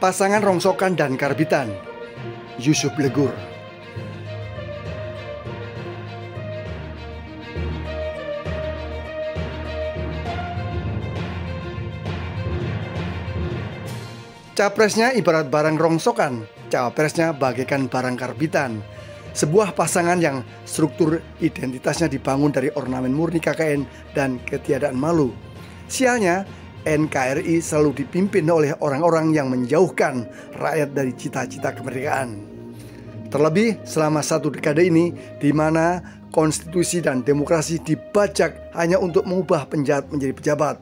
Pasangan rongsokan dan karbitan Yusuf Legur Capresnya ibarat barang rongsokan, cawapresnya bagaikan barang karbitan. Sebuah pasangan yang struktur identitasnya dibangun dari ornamen murni KKN dan ketiadaan malu. Sialnya, NKRI selalu dipimpin oleh orang-orang yang menjauhkan rakyat dari cita-cita kemerdekaan. Terlebih selama satu dekade ini, di mana konstitusi dan demokrasi dibajak hanya untuk mengubah penjahat menjadi pejabat,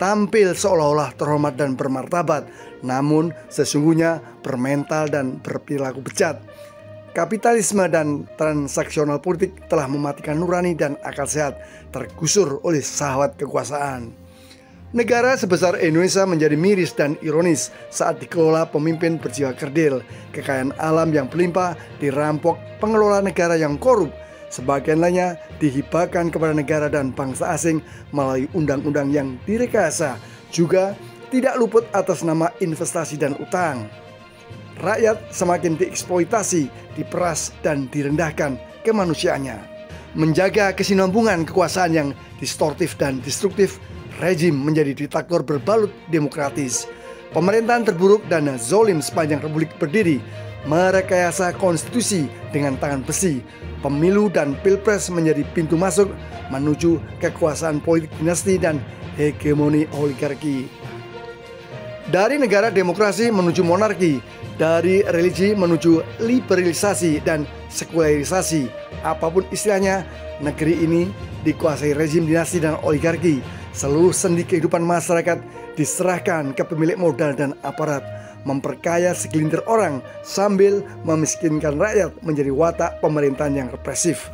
tampil seolah-olah terhormat dan bermartabat, namun sesungguhnya bermental dan berperilaku bejat. Kapitalisme dan transaksional politik telah mematikan nurani dan akal sehat, tergusur oleh sahwat kekuasaan. Negara sebesar Indonesia menjadi miris dan ironis saat dikelola pemimpin berjiwa kerdil. Kekayaan alam yang berlimpah dirampok pengelola negara yang korup Sebagian lainnya dihibahkan kepada negara dan bangsa asing melalui undang-undang yang direkayasa, juga tidak luput atas nama investasi dan utang. Rakyat semakin dieksploitasi, diperas, dan direndahkan kemanusiaannya. Menjaga kesinambungan kekuasaan yang distortif dan destruktif, rejim menjadi diktator berbalut demokratis. Pemerintahan terburuk dan zolim sepanjang Republik berdiri merekayasa konstitusi dengan tangan besi pemilu dan pilpres menjadi pintu masuk menuju kekuasaan politik dinasti dan hegemoni oligarki. Dari negara demokrasi menuju monarki, dari religi menuju liberalisasi dan sekularisasi, apa pun istilahnya, negeri ini dikuasai rezim dinasti dan oligarki. Seluruh sendi kehidupan masyarakat diserahkan ke pemilik modal dan aparat memperkaya segelintir orang sambil memiskinkan rakyat menjadi watak pemerintahan yang represif.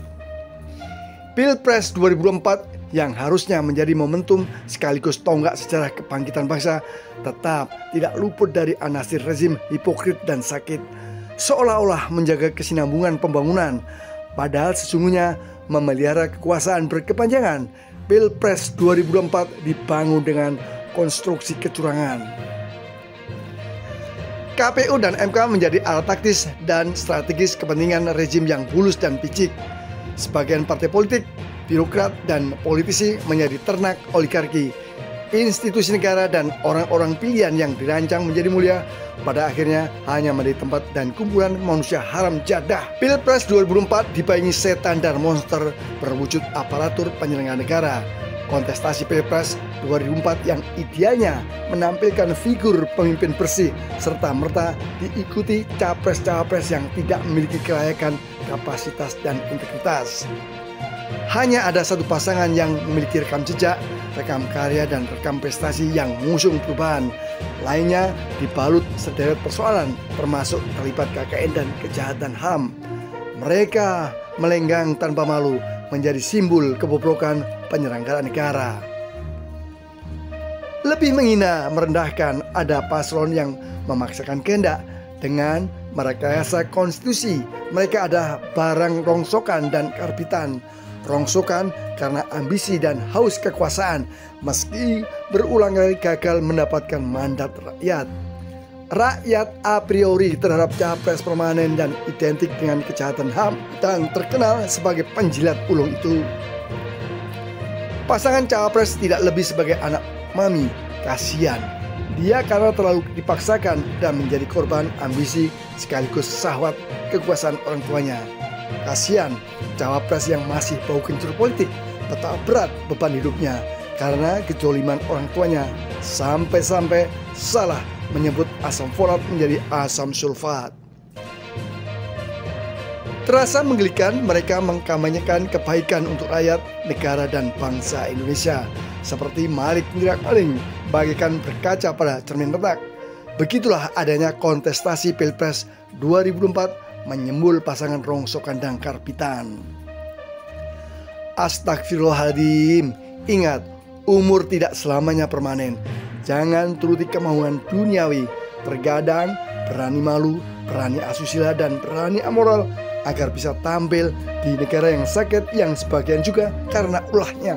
Pilpres 2024 yang harusnya menjadi momentum sekaligus tonggak sejarah kebangkitan bangsa tetap tidak luput dari anasir rezim hipokrit dan sakit seolah-olah menjaga kesinambungan pembangunan padahal sesungguhnya memelihara kekuasaan berkepanjangan Pilpres 2024 dibangun dengan konstruksi kecurangan. KPU dan MK menjadi alat taktis dan strategis kepentingan rezim yang bulus dan picik. Sebagian partai politik, birokrat, dan politisi menjadi ternak oligarki. Institusi negara dan orang-orang pilihan yang dirancang menjadi mulia pada akhirnya hanya menjadi tempat dan kumpulan manusia haram jadah. Pilpres 2004 dibayangi setan dan monster berwujud aparatur penyelenggara negara kontestasi Pilpres 2004 yang idealnya menampilkan figur pemimpin bersih serta merta diikuti capres-capres yang tidak memiliki kelayakan, kapasitas, dan integritas. Hanya ada satu pasangan yang memiliki rekam jejak, rekam karya, dan rekam prestasi yang mengusung perubahan. Lainnya dibalut sederet persoalan termasuk terlibat KKN dan kejahatan HAM. Mereka melenggang tanpa malu menjadi simbol kebobrokan penyelenggaraan negara. Lebih menghina, merendahkan ada paslon yang memaksakan kehendak dengan merekayasa konstitusi. Mereka ada barang rongsokan dan karbitan. Rongsokan karena ambisi dan haus kekuasaan meski berulang kali gagal mendapatkan mandat rakyat. Rakyat a priori terhadap capres permanen dan identik dengan kejahatan HAM dan terkenal sebagai penjilat ulung itu. Pasangan cawapres tidak lebih sebagai anak mami, kasihan. Dia karena terlalu dipaksakan dan menjadi korban ambisi sekaligus sahwat kekuasaan orang tuanya. Kasihan cawapres yang masih bau kencur politik, betapa berat beban hidupnya karena kejoliman orang tuanya sampai-sampai salah menyebut asam folat menjadi asam sulfat. Terasa menggelikan mereka mengkampanyekan kebaikan untuk rakyat, negara, dan bangsa Indonesia. Seperti Malik tidak maling, bagikan berkaca pada cermin retak. Begitulah adanya kontestasi Pilpres 2004 menyembul pasangan rongsokan dan karbitan. Astagfirullahaladzim, ingat umur tidak selamanya permanen. Jangan turuti kemauan duniawi, tergadang berani malu, berani asusila, dan berani amoral agar bisa tampil di negara yang sakit yang sebagian juga karena ulahnya.